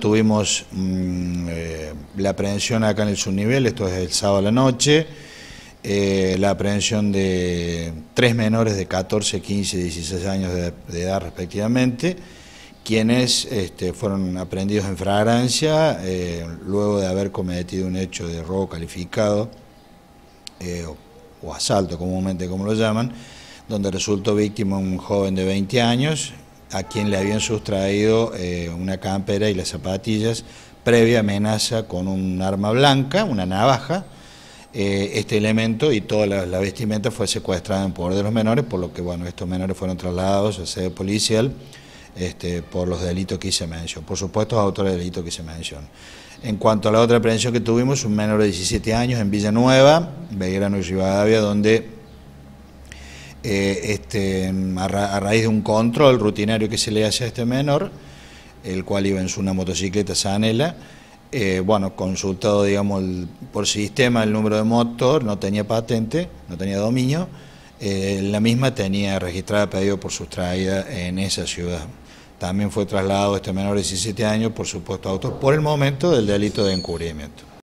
Tuvimos mm, eh, la aprehensión acá en el subnivel, esto es el sábado a la noche, eh, la aprehensión de tres menores de 14, 15 y 16 años de, edad respectivamente, quienes este, fueron aprendidos en fragancia eh, luego de haber cometido un hecho de robo calificado o asalto comúnmente como lo llaman, donde resultó víctima un joven de 20 años, a quien le habían sustraído eh, una campera y las zapatillas previa amenaza con un arma blanca, una navaja. Eh, este elemento y toda la, vestimenta fue secuestrada en poder de los menores, por lo que bueno, estos menores fueron trasladados a sede policial este, por los delitos que hice mención. Por supuesto, autores del delito que hice mención. En cuanto a la otra aprehensión que tuvimos, un menor de 17 años en Villanueva, Belgrano y Rivadavia, donde eh, este, a, raíz de un control rutinario que se le hace a este menor, el cual iba en su una motocicleta Sanela, eh, bueno, consultado, digamos, por sistema el número de motor, no tenía patente, no tenía dominio, eh, la misma tenía registrada pedido por sustraída en esa ciudad. También fue trasladado este menor de 17 años, por supuesto, autor, por el momento del delito de encubrimiento.